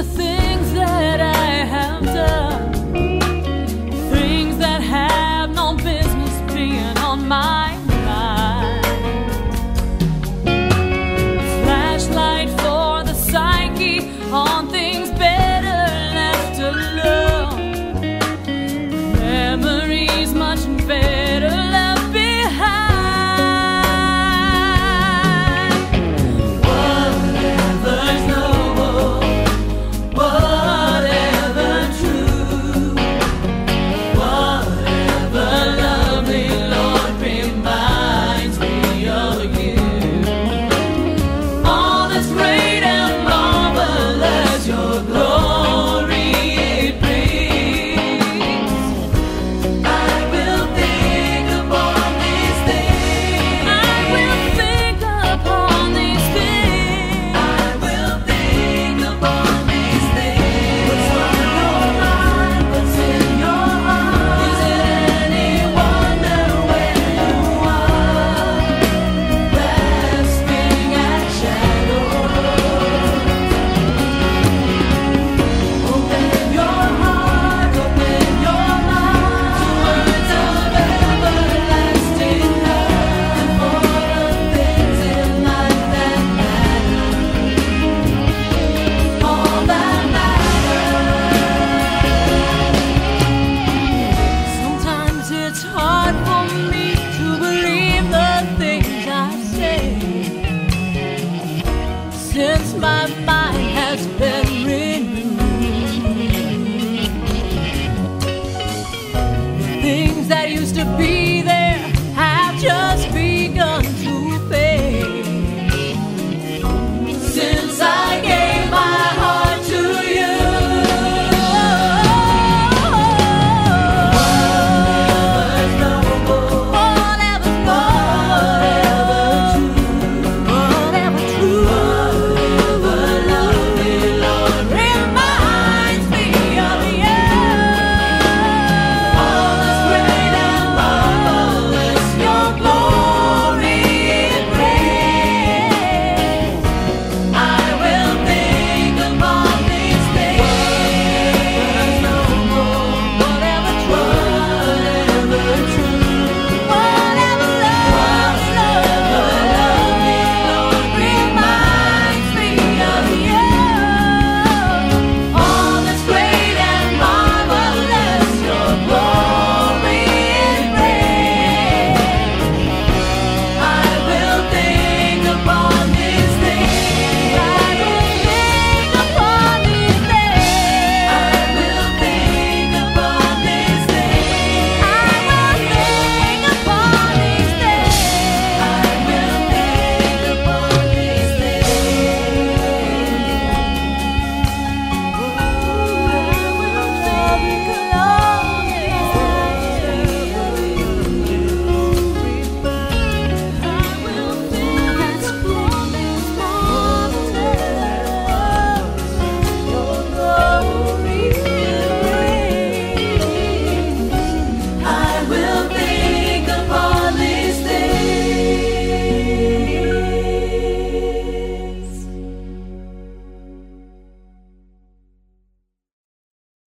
the thing since my mind has been renewed. Things that used to be